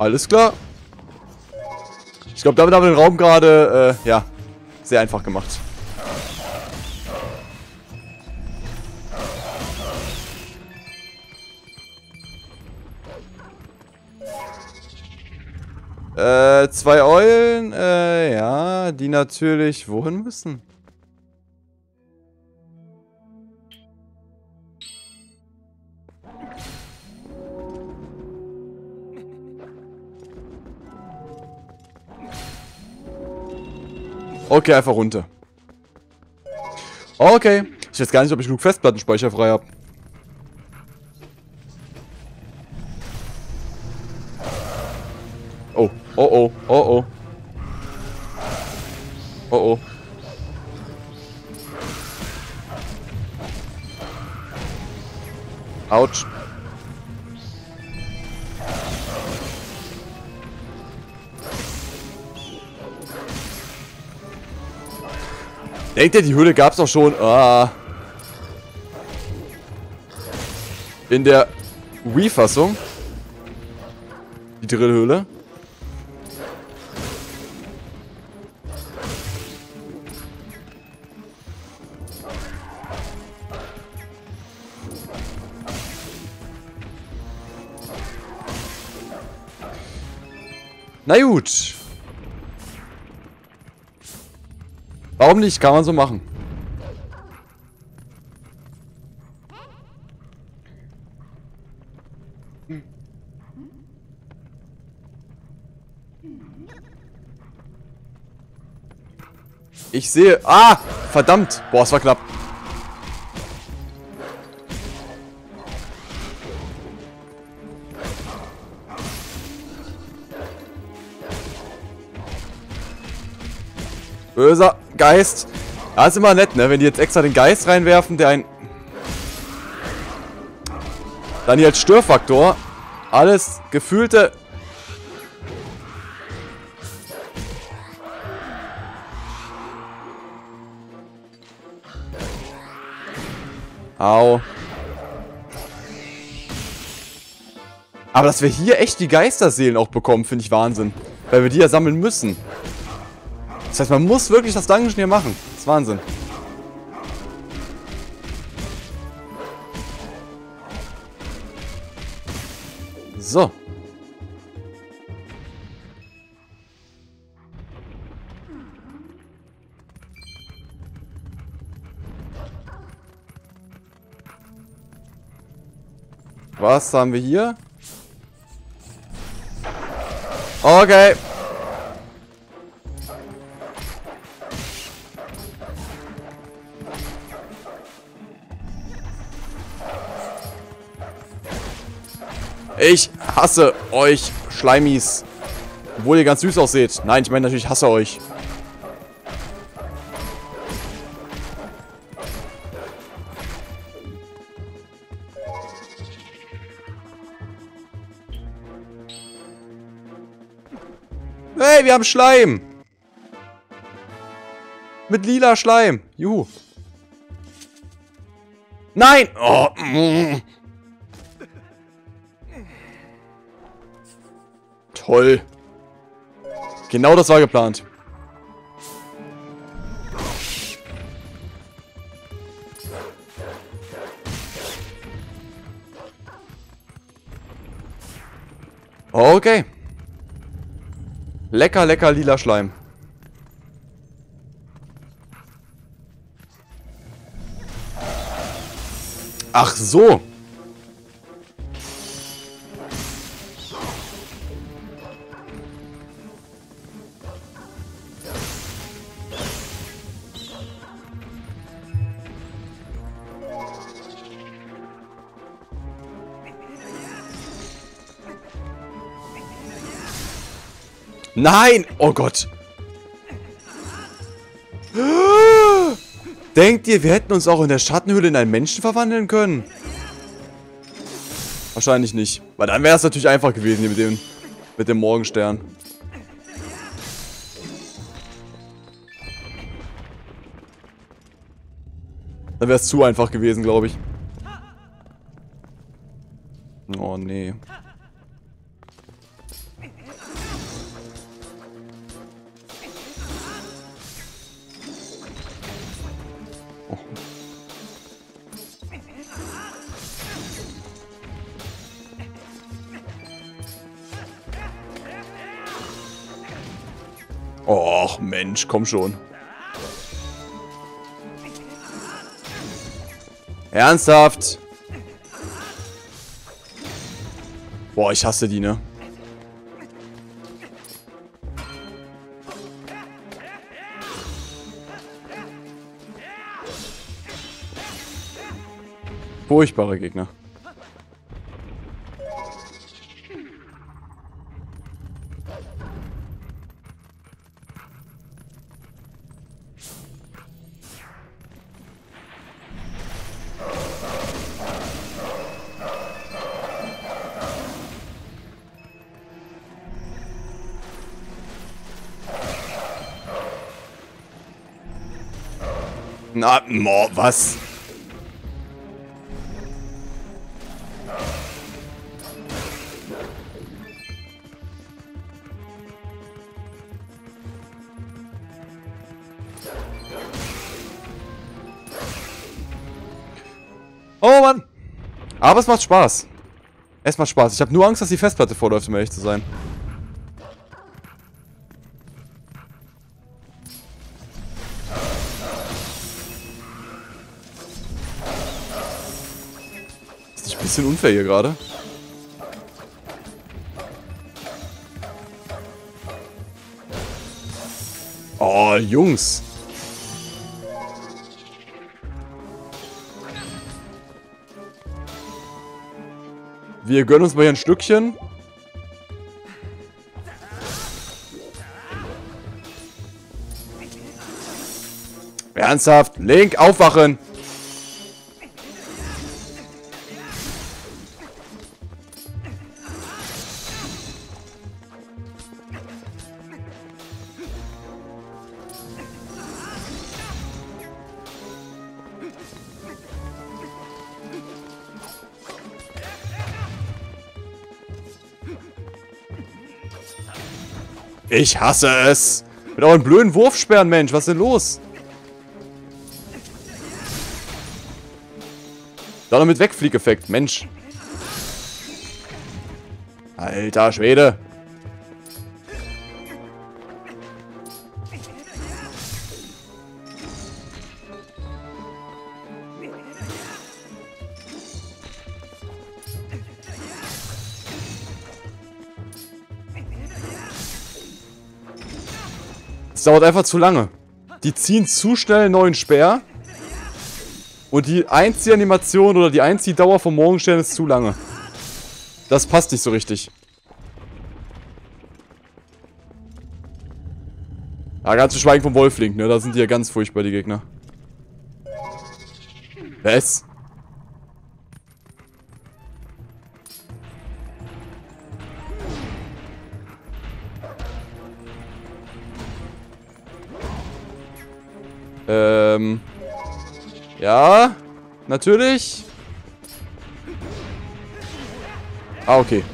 Alles klar. Ich glaube, damit haben wir den Raum gerade, äh, ja, sehr einfach gemacht. Äh, zwei Eulen, äh, ja, die natürlich wohin müssen? Okay, einfach runter. Okay. Ich weiß gar nicht, ob ich genug Festplattenspeicher frei habe. Oh, oh, oh, oh, oh. Oh, oh. Autsch. Denkt ihr, die Höhle gab es doch schon ah, in der Wii-Fassung? Die Drillhöhle? Na gut. Warum nicht? Kann man so machen. Ich sehe... Ah! Verdammt! Boah, es war knapp. Böser Geist. Ja, ist immer nett, ne? Wenn die jetzt extra den Geist reinwerfen, der ein... Dann hier als Störfaktor alles gefühlte... Au. Aber dass wir hier echt die Geisterseelen auch bekommen, finde ich Wahnsinn. Weil wir die ja sammeln müssen. Das heißt, man muss wirklich das Dungeon hier machen. Das ist Wahnsinn. So. Was haben wir hier? Okay. Ich hasse euch, Schleimis. Obwohl ihr ganz süß ausseht. Nein, ich meine natürlich, hasse euch. Hey, wir haben Schleim. Mit lila Schleim. Juhu. Nein! Oh. Toll. Genau das war geplant. Okay. Lecker, lecker lila Schleim. Ach so. Nein! Oh Gott. Denkt ihr, wir hätten uns auch in der Schattenhöhle in einen Menschen verwandeln können? Wahrscheinlich nicht. Weil dann wäre es natürlich einfach gewesen hier mit dem, mit dem Morgenstern. Dann wäre es zu einfach gewesen, glaube ich. Och, Mensch, komm schon. Ernsthaft? Boah, ich hasse die, ne? Furchtbare Gegner. Na, mo, was? Oh Mann! Aber es macht Spaß. Es macht Spaß. Ich habe nur Angst, dass die Festplatte vorläuft, um ehrlich zu sein. Bisschen unfair hier gerade? Oh, Jungs. Wir gönnen uns mal hier ein Stückchen. Ernsthaft? Link, aufwachen! Ich hasse es. Mit euren blöden Wurfsperren, Mensch. Was ist denn los? Da noch mit Wegfliegeffekt. Mensch. Alter Schwede. Dauert einfach zu lange. Die ziehen zu schnell einen neuen Speer. Und die Einziehanimation oder die Einziehdauer vom Morgenstern ist zu lange. Das passt nicht so richtig. Ja, ganz zu schweigen vom Wolflink, ne? Da sind die ja ganz furchtbar, die Gegner. Was? Ähm. Ja, natürlich. Ah, okay.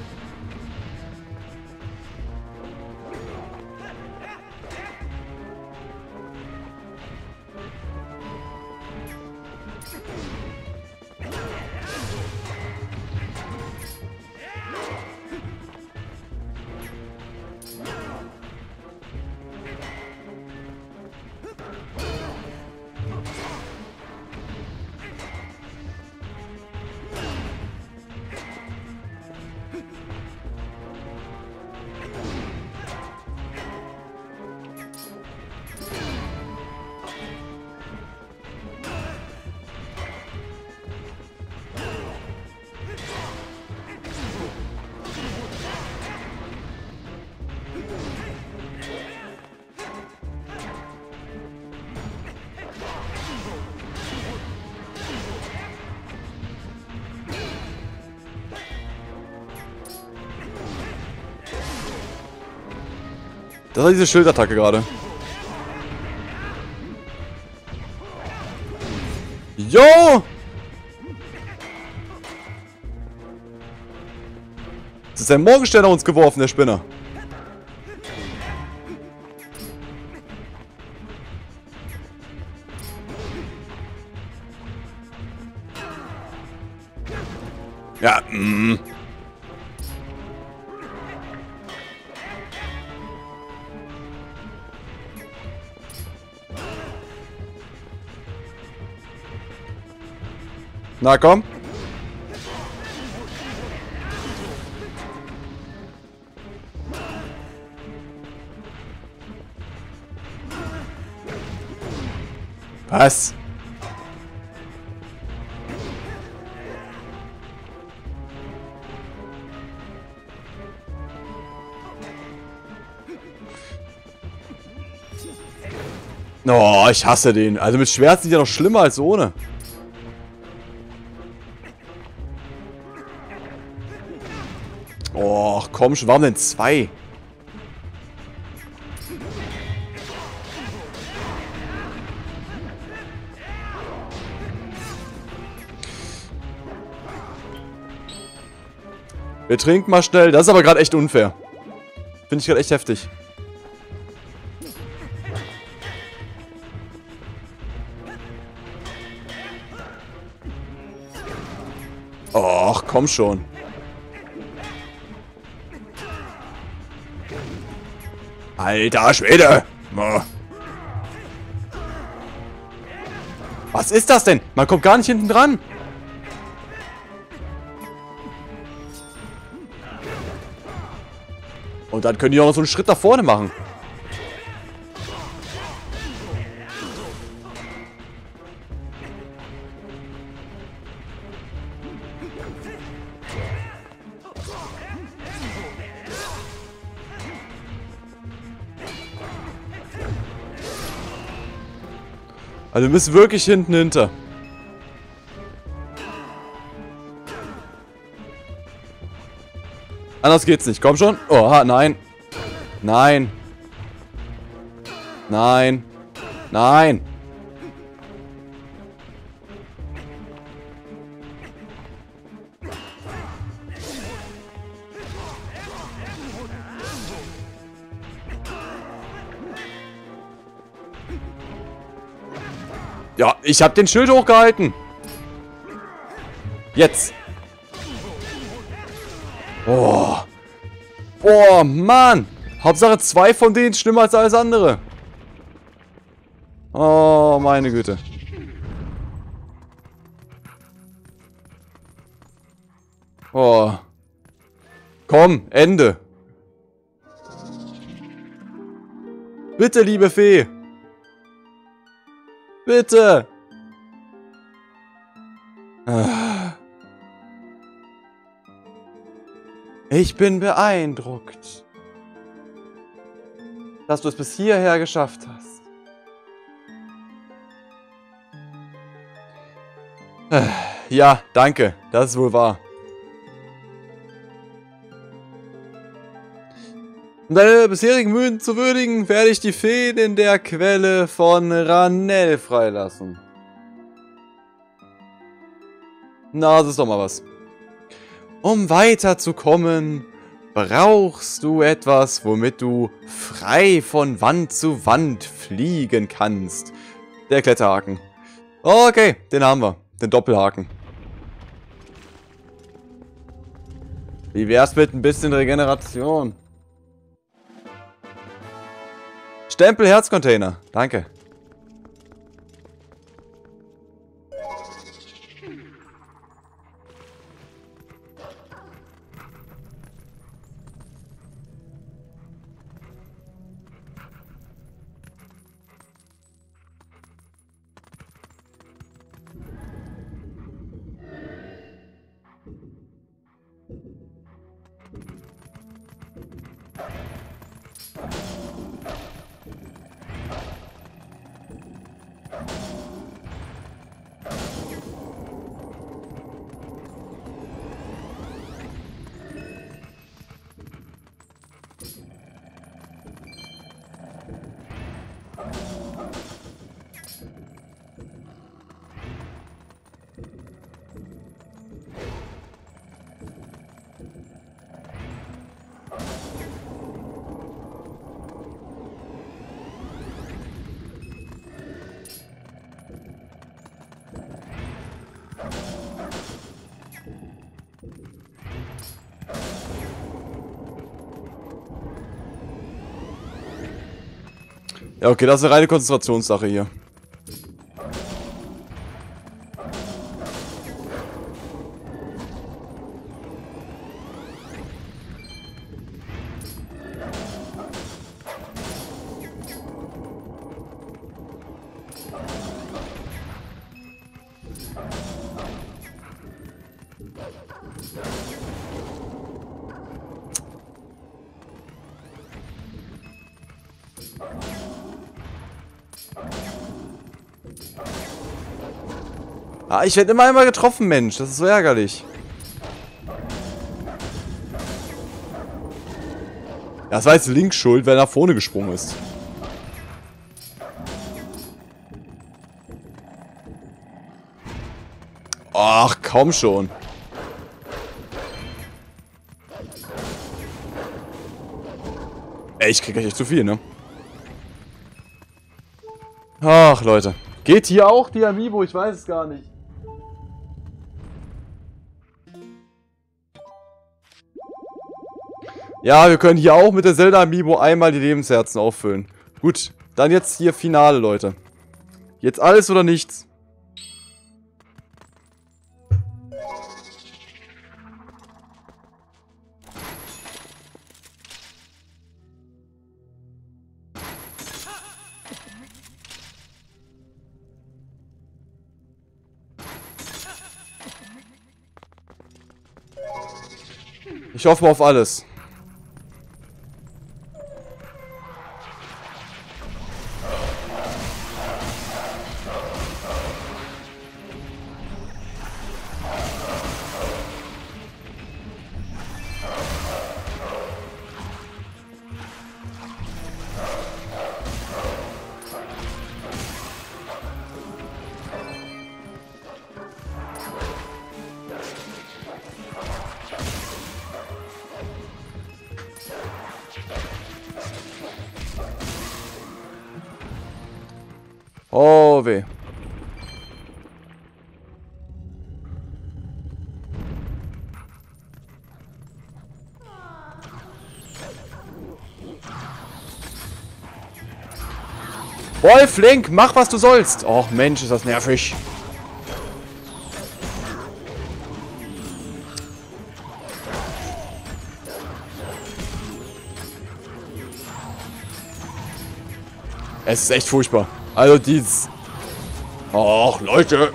Das war diese Schildattacke gerade. Jo! Das ist ein Morgenstern auf uns geworfen, der Spinner. Na komm. Was? Oh, ich hasse den. Also mit Schwert sind ja noch schlimmer als ohne. Oh, komm schon. Warum denn zwei? Wir trinken mal schnell. Das ist aber gerade echt unfair. Finde ich gerade echt heftig. Och, komm schon. Alter Schwede! Was ist das denn? Man kommt gar nicht hinten dran. Und dann können die auch noch so einen Schritt nach vorne machen. Also wir müssen wirklich hinten hinter. Anders geht's nicht. Komm schon. Oha, nein. Nein. Nein. Nein. Ja, ich habe den Schild hochgehalten. Jetzt. Oh. Boah, Mann. Hauptsache zwei von denen schlimmer als alles andere. Oh, meine Güte. Oh. Komm, Ende. Bitte, liebe Fee. Bitte. Ich bin beeindruckt, dass du es bis hierher geschafft hast. Ja, danke. Das ist wohl wahr. Um deine bisherigen Mühen zu würdigen, werde ich die Feen in der Quelle von Ranel freilassen. Na, das ist doch mal was. Um weiterzukommen, brauchst du etwas, womit du frei von Wand zu Wand fliegen kannst. Der Kletterhaken. Okay, den haben wir. Den Doppelhaken. Wie wär's mit ein bisschen Regeneration? Stempel Herzcontainer. Danke. Ja, okay, das ist eine reine Konzentrationssache hier. Ah, ich werde immer einmal getroffen, Mensch. Das ist so ärgerlich. Das war jetzt Link schuld, weil er nach vorne gesprungen ist. Ach, kaum schon. Ey, ich krieg echt zu viel, ne? Ach, Leute. Geht hier auch die Amiibo? Ich weiß es gar nicht. Ja, wir können hier auch mit der Zelda Amiibo einmal die Lebensherzen auffüllen. Gut, dann jetzt hier Finale, Leute. Jetzt alles oder nichts. Ich hoffe auf alles. Wolf, Link, mach was du sollst. Och Mensch, ist das nervig. Es ist echt furchtbar. Also dieses... Och, Leute.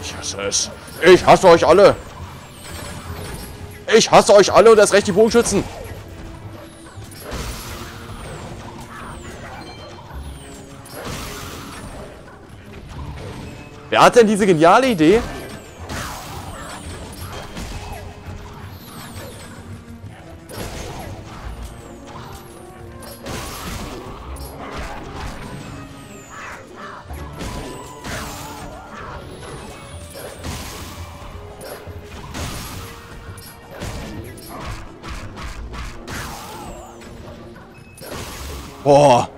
Ich hasse es. Ich hasse euch alle. Ich hasse euch alle und das recht die Bogenschützen. Wer hat denn diese geniale Idee? Boah.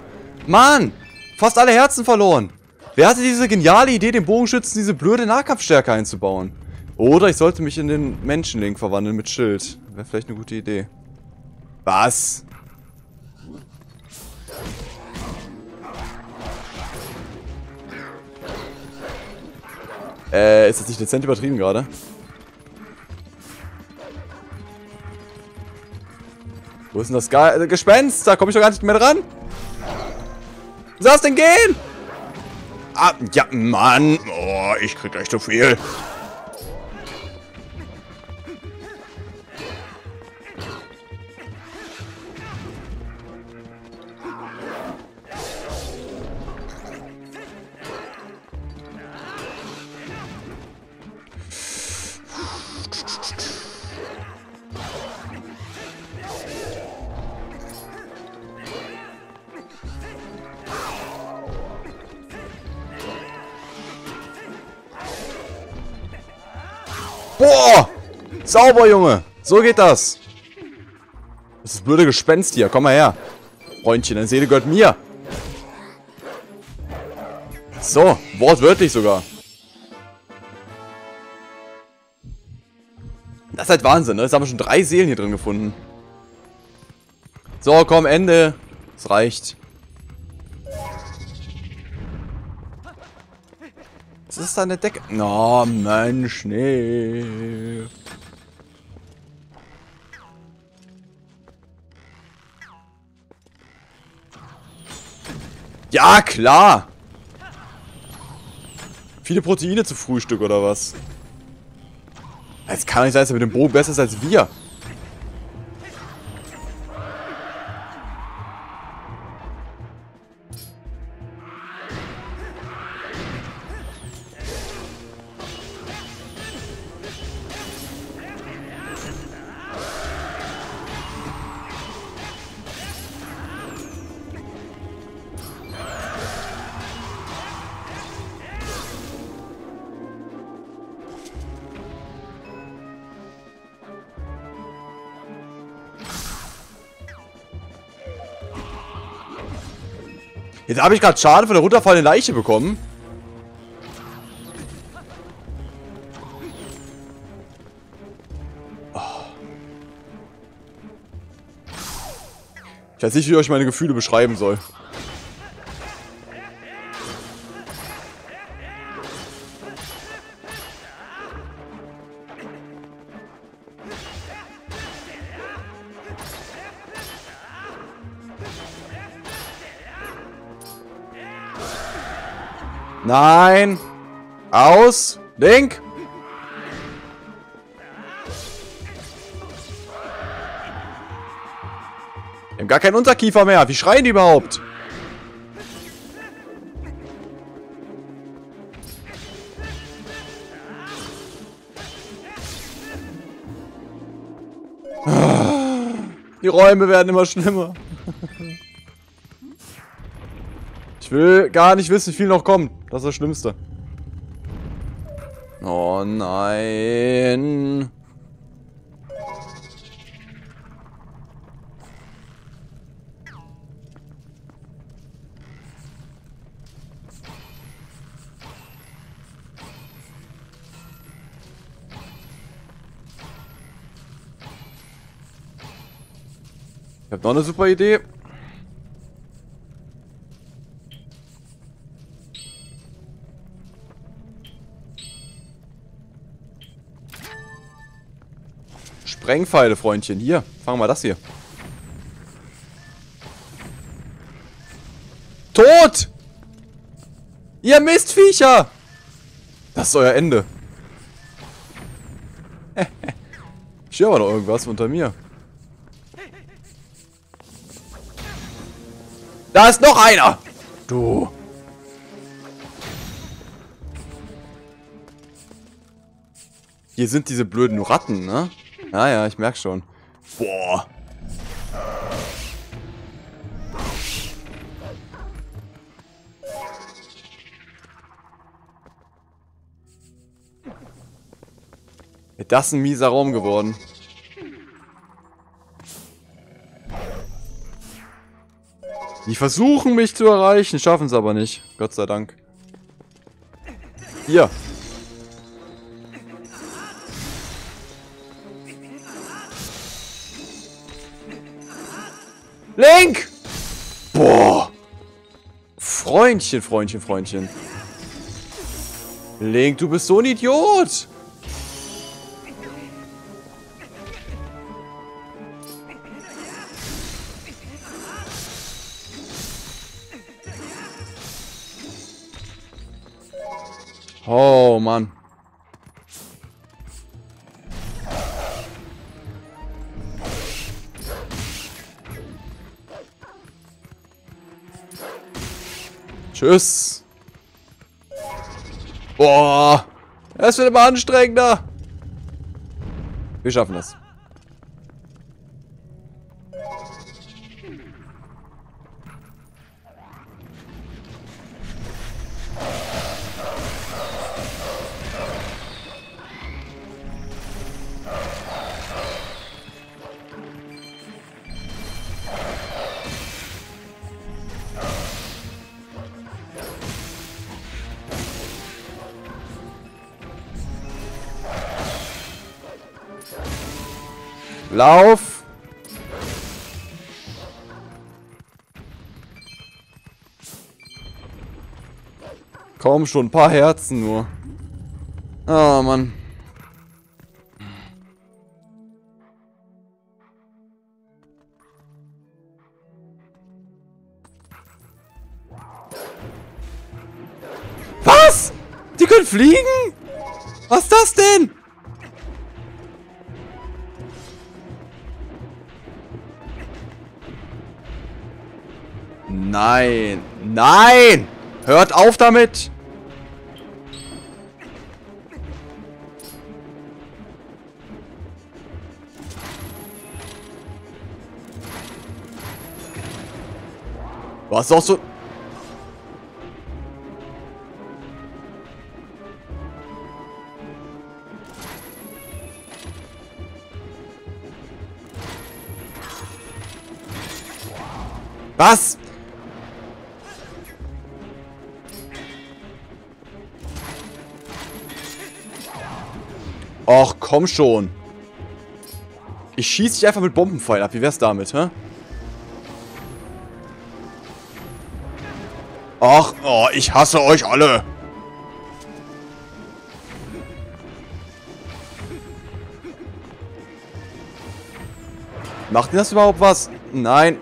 Mann. Fast alle Herzen verloren. Wer hatte diese geniale Idee, den Bogenschützen diese blöde Nahkampfstärke einzubauen? Oder ich sollte mich in den Menschenlink verwandeln mit Schild. Wäre vielleicht eine gute Idee. Was? Äh, ist das nicht dezent übertrieben gerade? Wo ist denn das Ge Gespenst? Da komme ich doch gar nicht mehr dran. Wie soll das denn gehen? Ah, ja, Mann. Oh, ich krieg gleich zu viel. Boah! Sauber, Junge! So geht das. Das ist blöde Gespenst hier. Komm mal her. Freundchen, deine Seele gehört mir. So, wortwörtlich sogar. Das ist halt Wahnsinn, ne? Jetzt haben wir schon drei Seelen hier drin gefunden. So, komm, Ende. Es reicht. Ist da eine Decke? Oh, Mensch, nee. Ja, klar. Viele Proteine zu Frühstück, oder was? Es kann nicht sein, dass er mit dem Bogen besser ist als wir. Jetzt habe ich gerade Schaden von der runterfallenden Leiche bekommen. Oh. Ich weiß nicht, wie ich euch meine Gefühle beschreiben soll. Nein. Aus. Link. Wir haben gar keinen Unterkiefer mehr. Wie schreien die überhaupt? Die Räume werden immer schlimmer. Ich will gar nicht wissen, wie viel noch kommt. Das ist das Schlimmste. Oh nein. Ich habe noch eine super Idee. Sprengpfeile, Freundchen. Hier, fangen wir das hier. Tot! Ihr Mistviecher! Das ist euer Ende. ich höre aber noch irgendwas unter mir. Da ist noch einer! Du. Hier sind diese blöden Ratten, ne? Ja, ja, ich merk schon. Boah. Ist das ein mieser Raum geworden. Die versuchen mich zu erreichen, schaffen es aber nicht. Gott sei Dank. Hier. Link! Boah. Freundchen, Freundchen, Freundchen. Link, du bist so ein Idiot. Oh, Mann. Tschüss. Boah. Es wird immer anstrengender. Wir schaffen das. Lauf! Kaum schon, ein paar Herzen nur. Ah, oh, Mann. Was? Die können fliegen? Was ist das denn? Nein. Nein! Hört auf damit! Was auch so... Was? Och, komm schon. Ich schieße dich einfach mit Bombenpfeil ab. Wie wär's damit, hä? Ach, oh, ich hasse euch alle. Macht denn das überhaupt was? Nein.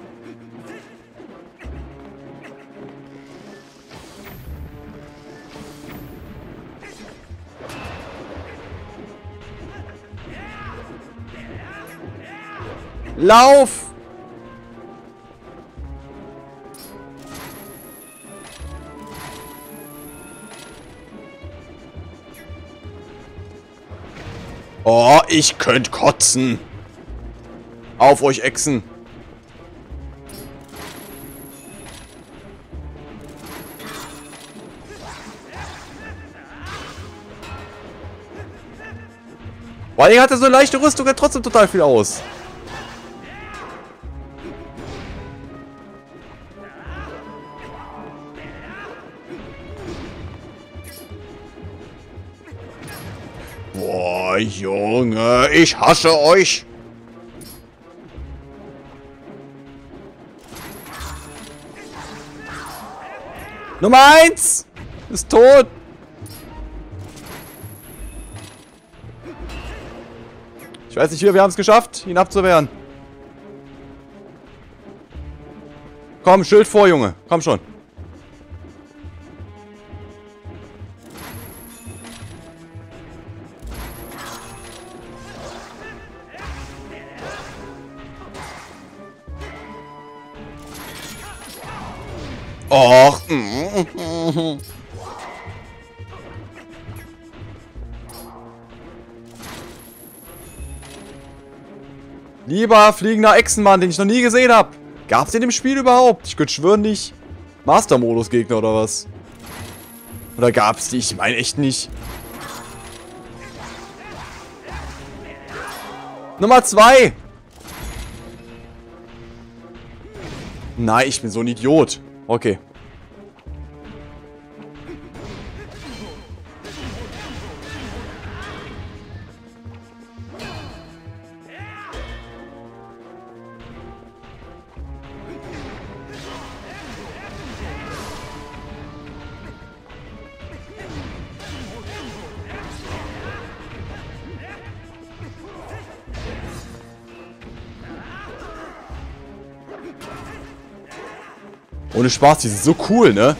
Lauf! Oh, ich könnte kotzen. Auf euch Echsen. Vor allem hat er so eine leichte Rüstung, hat trotzdem total viel aus. Boah, Junge, ich hasse euch. Nummer eins ist tot. Ich weiß nicht, wie wir haben es geschafft, ihn abzuwehren. Komm, Schild vor, Junge. Komm schon. Lieber fliegender Echsenmann, den ich noch nie gesehen habe. Gab's den im Spiel überhaupt? Ich könnte schwören nicht. Master-Modus-Gegner oder was? Oder gab's die? Ich meine echt nicht. Nummer zwei. Nein, ich bin so ein Idiot. Okay. Ohne Spaß, die sind so cool, ne?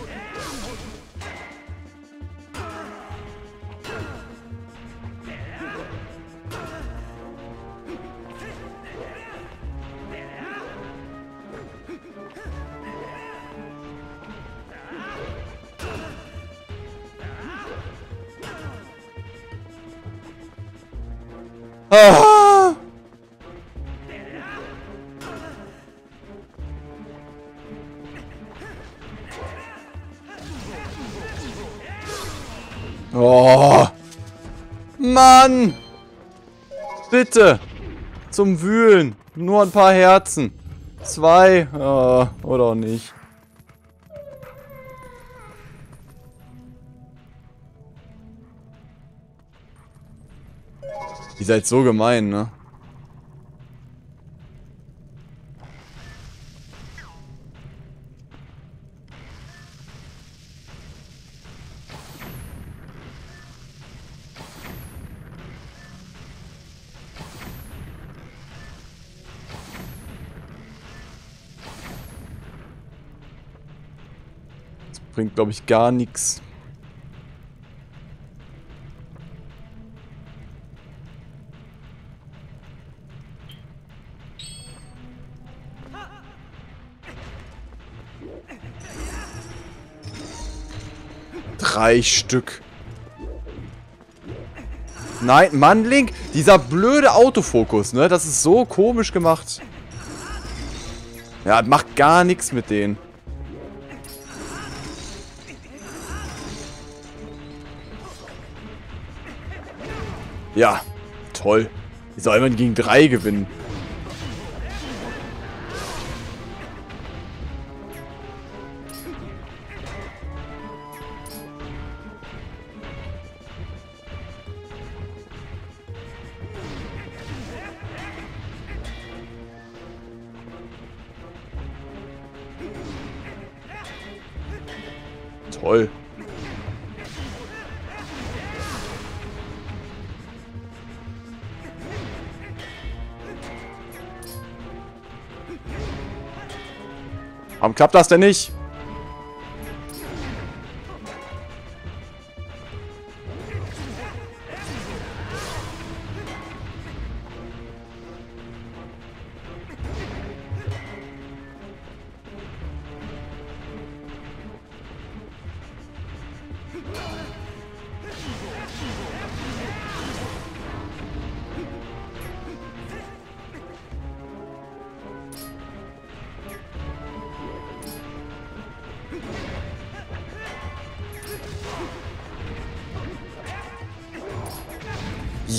Oh. Mann. Bitte. Zum Wühlen. Nur ein paar Herzen. Zwei. Oh, oder auch nicht. Ihr seid so gemein, ne? Bringt, glaube ich, gar nichts. Drei Stück. Nein, Mann, Link. Dieser blöde Autofokus, ne? Das ist so komisch gemacht. Ja, macht gar nichts mit denen. Ja, toll. Wie soll man gegen drei gewinnen? Klappt das denn nicht?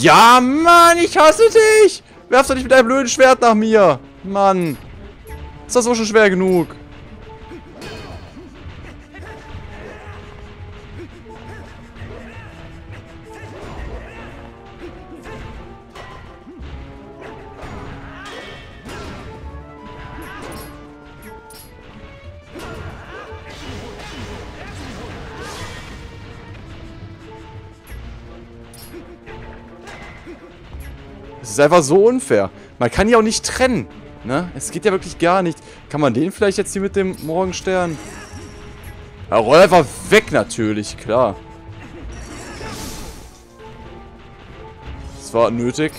Ja, Mann, ich hasse dich! Werf doch nicht mit deinem blöden Schwert nach mir! Mann! Ist das auch schon schwer genug? Ist einfach so unfair. Man kann die auch nicht trennen. Ne? Es geht ja wirklich gar nicht. Kann man den vielleicht jetzt hier mit dem Morgenstern? Ja, roll einfach weg natürlich, klar. Das war nötig.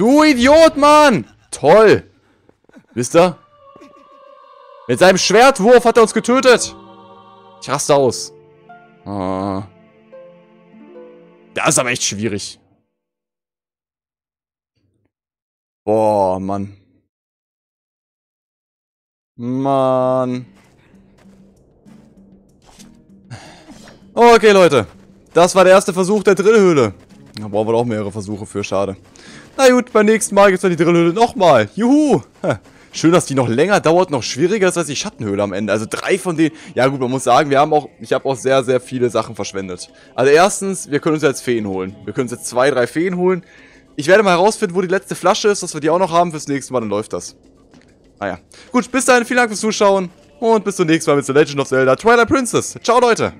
Du Idiot, Mann! Toll! Wisst ihr? Mit seinem Schwertwurf hat er uns getötet. Ich raste aus. Ah. Das ist aber echt schwierig. Boah, Mann. Mann. Okay, Leute. Das war der erste Versuch der Drillhöhle. Da brauchen wir auch mehrere Versuche für, schade. Na gut, beim nächsten Mal gibt es dann die Drillhöhle nochmal. Juhu! Schön, dass die noch länger dauert, noch schwieriger ist als die Schattenhöhle am Ende. Also drei von denen... Ja gut, man muss sagen, wir haben auch... Ich habe auch sehr, sehr viele Sachen verschwendet. Also erstens, wir können uns jetzt Feen holen. Wir können uns jetzt zwei, drei Feen holen. Ich werde mal herausfinden, wo die letzte Flasche ist, dass wir die auch noch haben fürs nächste Mal, dann läuft das. Naja. Gut, bis dahin, vielen Dank fürs Zuschauen. Und bis zum nächsten Mal mit The Legend of Zelda Twilight Princess. Ciao, Leute!